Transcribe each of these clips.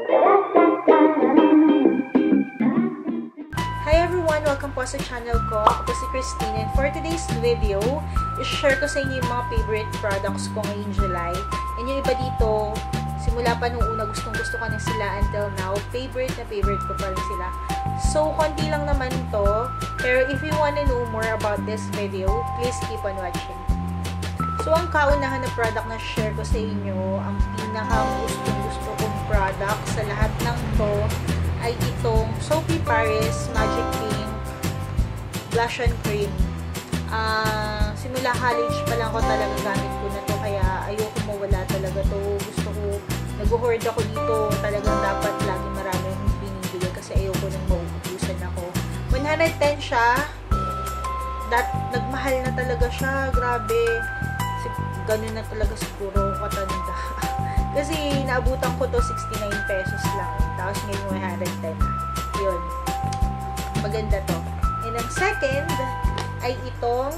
Hi everyone! Welcome po sa channel ko. Ako po si Christine and for today's video, i-share ko sa inyo yung mga favorite products ko ngayong July. And yung iba dito, simula pa nung una gustong gusto ko na sila until now, favorite na favorite ko pa sila. So, konti lang naman to. Pero if you wanna know more about this video, please keep on watching. So, ang kaunahan na product na share ko sa inyo, ang pinakang gustong gusto kong product sa lahat ng to, ay itong Soapy Paris Magic Pink Blush and Cream. Uh, simula college pa lang ako talaga gamit ko na to kaya ayoko mawala talaga to. Gusto ko, nag-hoard ako dito. Talagang dapat lagi marami akong binibigay kasi ayoko nang mauubusan ako. 110 siya. Dat, nagmahal na talaga siya. Grabe. Ganun na talaga siguro katanda. Kasi naabutan ko to 69 pesos lang. Tapos ngayon 110 na. Yun. Maganda to. And ang second ay itong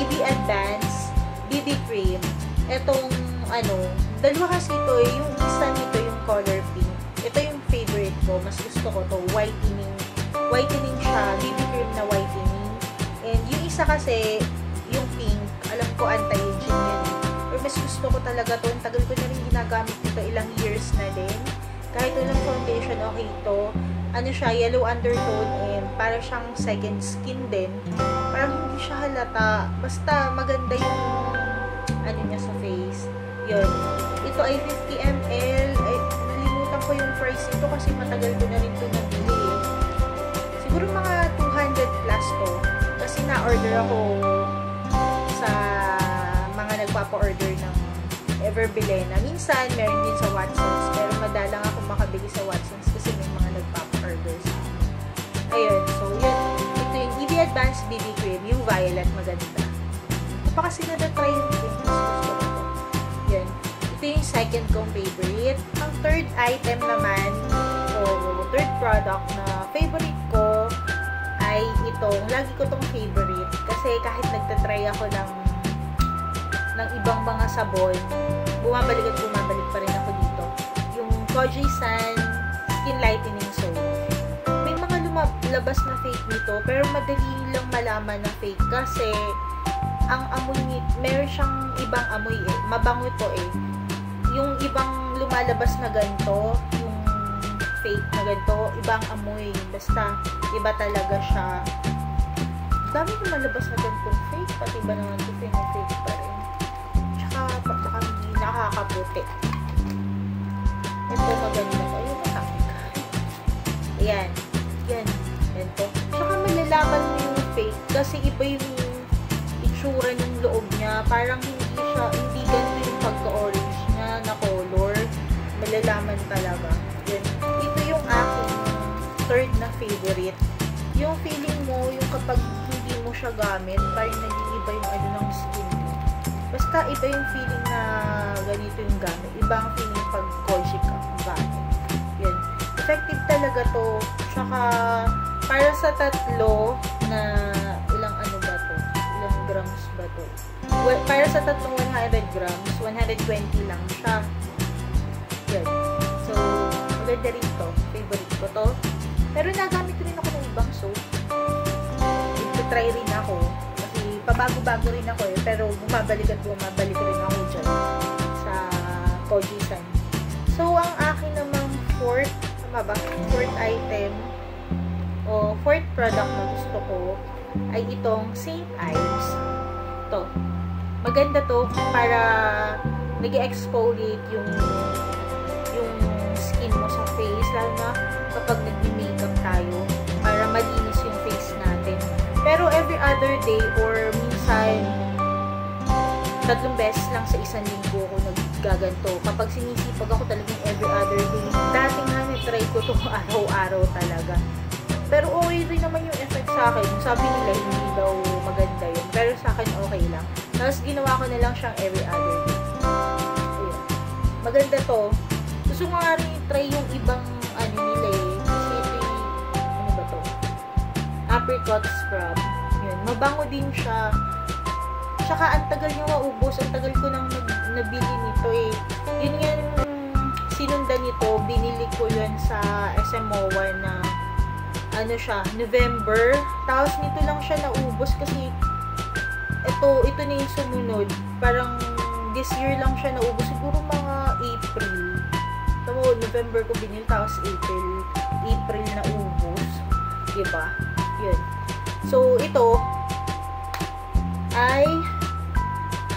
EB Advance BB Cream. Itong ano, dalawa kasi ito eh. Yung isa nito yung color pink. Ito yung favorite ko. Mas gusto ko to. Whitening. Whitening siya. BB cream na whitening. And yung isa kasi, yung pink, alam ko yun mas gusto ko talaga to. Ang tagal ko na rin ginagamit ito. Ilang years na din. Kahit walang foundation, okay ito. Ano siya, yellow undertone and para siyang second skin din. Parang hindi siya halata. Basta maganda yung ano niya sa face. Yun. Ito ay 50 ml. Ay, nalimutan ko yung price nito kasi matagal ko na rin ito nabili. Siguro mga 200 plus to. Kasi na-order ako sa nagpapa-order ng Everbilena. Minsan, meron din sa Watsons. Pero madalang ako makabili sa Watsons kasi may mga nagpapa-order sa Ayun. So, yun. Ito yung EV Advanced BB Cream. Yung violet. Maganda. Ito pa kasi na-try yung cream. Gusto ito. Yun. Ito yung second kong favorite. Ang third item naman, o third product na favorite ko, ay itong, lagi ko itong favorite. Kasi kahit nagtatry ako ng ng ibang mga sabon, bumabalik at bumabalik pa rin ako dito. Yung Koji San Skin Lightening Soap. May mga lumabas na fake nito, pero madali lang malaman na fake kasi ang amoy nito, meron siyang ibang amoy eh. Mabango to eh. Yung ibang lumalabas na ganito, yung fake na ganito, ibang amoy. Basta, iba talaga siya. Dami lumalabas na ganitong fake, pati ba naman ito fake pa rin baka hindi nakakaputi. Ito maganda ko. Ayun, nakakita. Ayan. Yan. Ito. Tsaka malalaman mo yung fake kasi iba yung itsura ng loob niya. Parang hindi siya, hindi ganito yung pagka-orange niya na color. Malalaman talaga. Yan. Ito yung aking third na favorite. Yung feeling mo, yung kapag hindi mo siya gamit, parang nag-iiba yung ano ng skin Basta iba yung feeling na ganito yung gamit. Iba ang feeling pag koji ka gamit. Yun. Effective talaga to. Tsaka, para sa tatlo na ilang ano ba to? Ilang grams ba to? Well, para sa tatlong 100 grams, 120 lang siya. Yun. So, maganda rin to. Favorite ko to. Pero nagamit pabago-bago rin ako eh. Pero bumabalik at bumabalik rin ako dyan sa Koji-san. So, ang akin namang fourth, tama ba? Fourth item o fourth product na gusto ko ay itong St. Ives. To. Maganda to para nag exfoliate yung yung skin mo sa face lalo na kapag nag-makeup tayo para malinis yung face natin. Pero every other day or minsan tatlong beses lang sa isang linggo ako naggaganto. Kapag sinisipag ako talagang every other day. Dating nga try ko to araw-araw talaga. Pero okay rin naman yung effect sa akin. Sabi nila hindi daw maganda yun. Pero sa akin okay lang. Tapos ginawa ko na lang siyang every other day. Ayun. Maganda to. Gusto ko nga rin try yung ibang ano nila eh. Kasi ano ba to? Apricot scrub. Yun. Mabango din siya. Tsaka ang tagal niya maubos. Ang tagal ko nang nabili nito eh. Yun nga sinundan nito, binili ko yun sa SMOA na ano siya, November. Tapos nito lang siya naubos kasi ito, ito na yung sumunod. Parang this year lang siya naubos. Siguro mga April. So, November ko binili, tapos April. April na ubos. Diba? Yun. So, ito ay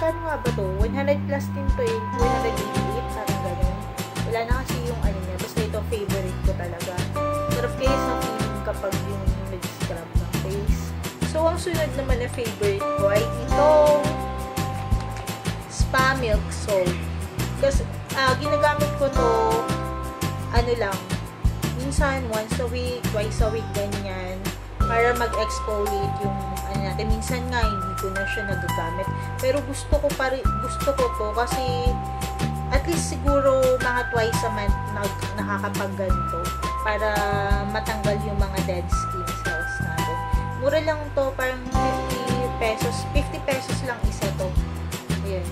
kano nga ba to? 100 plus din to eh. 188, parang ganun. Wala na kasi yung ano niya. Basta ito, favorite ko talaga. Sarap kayo sa feeling kapag yung nag-scrub ng face. So, ang sunod naman na favorite ko ay itong spa milk salt. Kasi, ah, ginagamit ko to, ano lang, minsan once a week, twice a week, ganyan, para mag-exfoliate yung ano natin. Minsan nga, hindi ko na siya nagagamit. Pero gusto ko pa gusto ko to kasi at least siguro mga twice a month nag, nakakapagganto para matanggal yung mga dead skin cells natin. Mura lang to, parang 50 pesos. 50 pesos lang isa to. Ayan.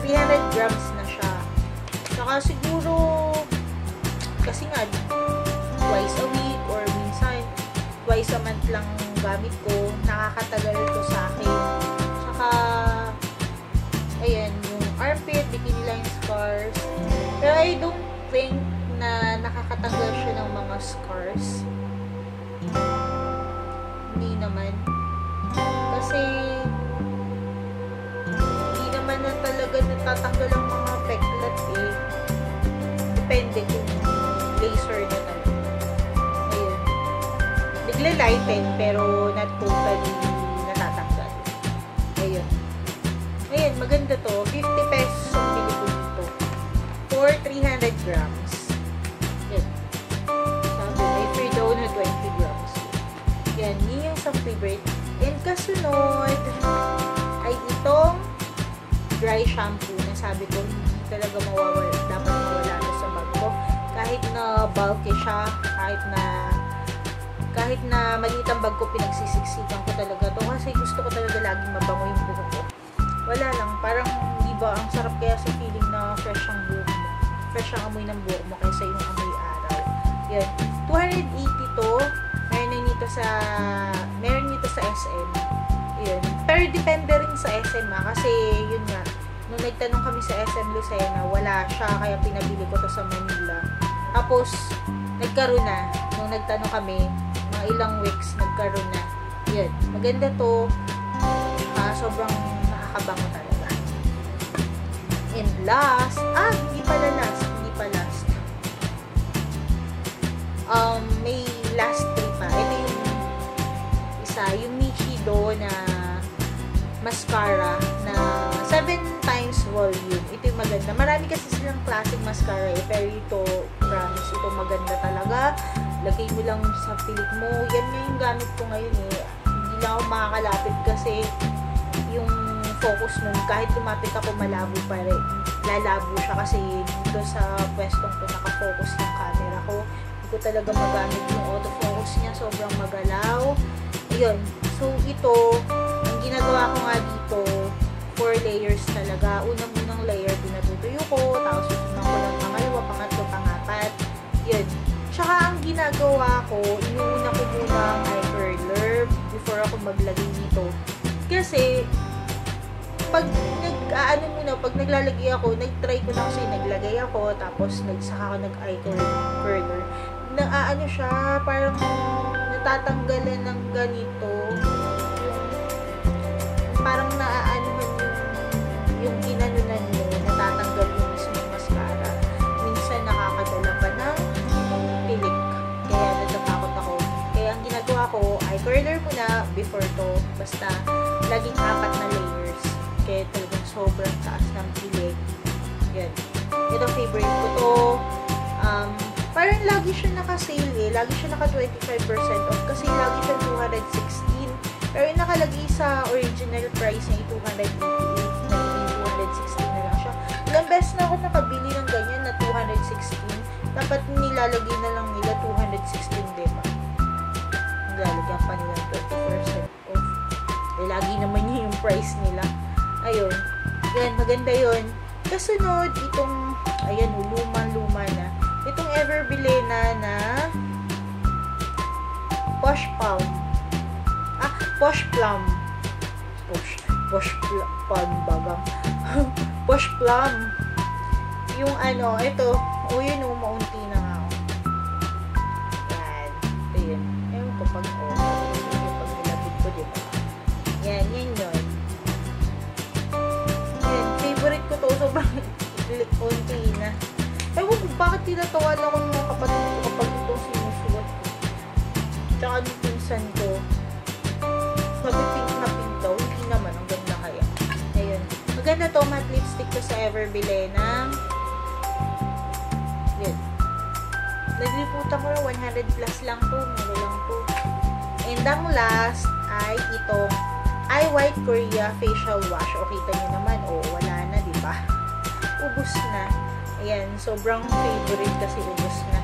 300 grams na siya. Saka siguro kasi nga twice a week or minsan twice a month lang gamit ko. Nakakatagal to sa akin. Saka ayan, yung armpit, bikini line scars. Pero I don't think na nakakatanggal siya ng mga scars. Hindi naman. Kasi hindi naman na talaga natatanggal ang mga peklat eh. Depende kung laser na. Nagla-lighten pero not totally natatanggal. Ayun. Ayun, maganda to. 50 pesos ang bili ko dito. For 300 grams. Yan. Sabi, may free daw na 20 grams. Yan, yun yung favorite. And kasunod, ay itong dry shampoo na sabi ko, hindi talaga mawawala, dapat mawala na sa bag ko. Kahit na bulky siya, kahit na kahit na maliit ang bag ko, pinagsisiksikan ko talaga to. Kasi gusto ko talaga laging mabango yung buhok ko. Wala lang, parang, di ba, ang sarap kaya sa feeling na fresh ang buhok mo. Fresh ang amoy ng buhok mo kaysa yung amoy araw. Yan. 280 to. Meron na nito sa, meron nito sa SM. Yun. Pero depende rin sa SM ha, kasi yun nga, nung nagtanong kami sa SM Lucena, wala siya, kaya pinabili ko to sa Manila. Tapos, nagkaroon na, nung nagtanong kami, mga ilang weeks, nagkaroon na. Yun, maganda to, uh, sobrang nakakabango talaga. And last, ah, hindi pala last, hindi pa last. Um, may last three pa. Ito yung isa, yung Michido na mascara na 7 times volume. Ito yung maganda. Marami kasi silang klaseng mascara eh. Pero ito, promise, ito maganda talaga. Lagay mo lang sa pilik mo. Yan nga yung gamit ko ngayon eh. Hindi lang ako makakalapit kasi yung focus nun, kahit lumapit ako malabo pa rin. Lalabo siya kasi dito sa pwestong ko nakafocus yung camera ko. Hindi ko talaga magamit yung autofocus niya. Sobrang magalaw. Ayun. So, ito, ang ginagawa ko nga dito, four layers talaga. Unang-unang layer, pinatutuyo ko. Tapos, susunod ko lang pangalawa, pangatlo, pangapat. Yun. Tsaka, ang ginagawa ko, inuuna ko muna ang eye curler before ako maglagay nito. Kasi, pag nag ano muna, pag naglalagay ako, nag-try ko na kasi naglagay ako, tapos nagsaka ako nag-eye curler. Na ano siya, parang natatanggalan ng ganito. Parang naaanuhan ko, eye curler muna before to. Basta, laging apat na layers. Kaya talagang sobrang taas ng pilik. Yan. Ito favorite ko to. Um, parang lagi siya naka-sale eh. Lagi siya naka 25% off. Kasi lagi siya 216. Pero yung nakalagay sa original price niya, 288. Naging 216 na lang siya. Ilang beses na ako nakabili ng ganyan na 216. Dapat nilalagay na lang nila 216, binigyan pa nila 30% off. Eh, lagi naman yun yung price nila. Ayun. Yan, maganda yun. Kasunod, itong, ayan, oh, luma-luma na. Itong Everbilena na Posh Palm. Ah, Posh Plum. Posh, Posh Plum, Palm posh Plum. Yung ano, ito, o yun, oh, umaunti na Yan, yan yun. Yan, favorite ko to. Sobrang unti na. Ewan ko, bakit tinatawa na ako ng mga kapatid ko kapag ito sinusuot ko. Tsaka yung pinsan ko. Sabi pink na pink daw. Hindi naman. Ang ganda kaya. Ayun. Maganda to. Matte lipstick to sa Everbile ng yun. Nagliputan ko na 100 plus lang to. Muro lang to. And ang last ay itong I White Korea Facial Wash. O kita nyo naman. O, wala na, di ba? Ubus na. Ayan, sobrang favorite kasi ubus na.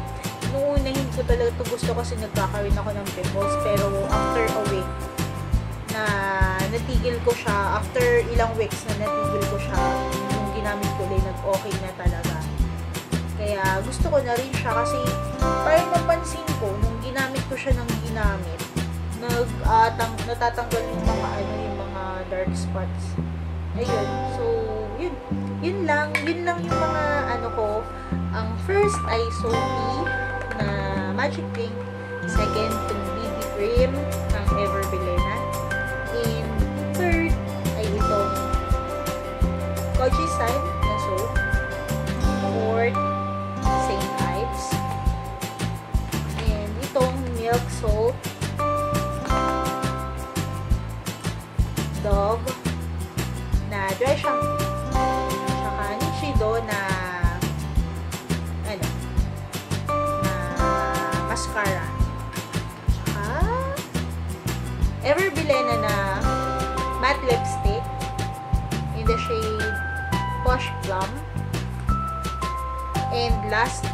Noong unahin ko talaga ito gusto kasi nagkakaroon ako ng pimples. Pero after a week, na natigil ko siya, after ilang weeks na natigil ko siya, yung ginamit ko ulit, nag-okay na talaga. Kaya gusto ko na rin siya kasi parang napansin ko, nung ginamit ko siya ng ginamit, nag, uh, tang, natatanggal yung mga ano, yung mga dark spots. Ayun. So, yun. Yun lang. Yun lang yung mga ano ko. Ang first ay Sophie na Magic Pink. Second, yung BB Cream ng Everbilena. And third ay itong Koji San na soap. Fourth, St. Ives. And itong milk soap. Dog na dry shampoo. Tsaka Nishido na ano na mascara. Tsaka Everbilena na matte lipstick in the shade Posh Plum. And last,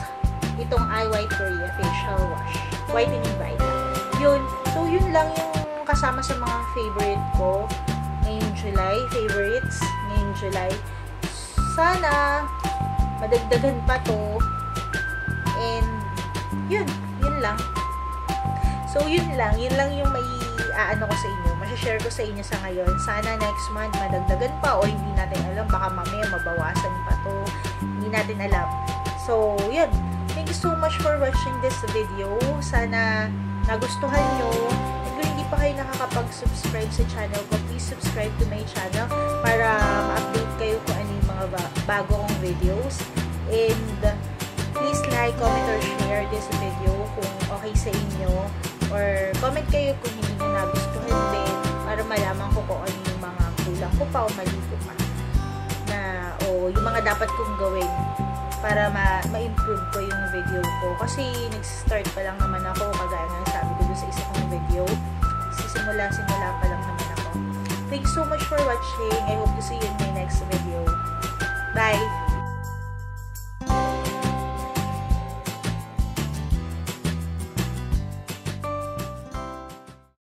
itong I White Korea facial wash. Whitening Vita. Yun. So, yun lang yung kasama sa mga favorite ko July. Favorites ngayong July. Sana, madagdagan pa to. And, yun. Yun lang. So, yun lang. Yun lang yung may aano ko sa inyo. Masashare ko sa inyo sa ngayon. Sana next month madagdagan pa o hindi natin alam. Baka mamaya mabawasan pa to. Hindi natin alam. So, yun. Thank you so much for watching this video. Sana nagustuhan nyo. Pa kayo nakakapag-subscribe sa channel ko, please subscribe to my channel para ma-update kayo kung ano yung mga bago kong videos. And please like, comment, or share this video kung okay sa inyo. Or comment kayo kung hindi nyo nagustuhan din para malaman ko kung ano yung mga kulang ko pa o mali ko pa. Na, o yung mga dapat kong gawin para ma-improve ko yung video ko. Kasi nag-start pa lang naman ako, kagaya nga sabi ko sa isa kong video nagsimula-simula pa lang naman ako. Thanks so much for watching. I hope to see you in my next video. Bye!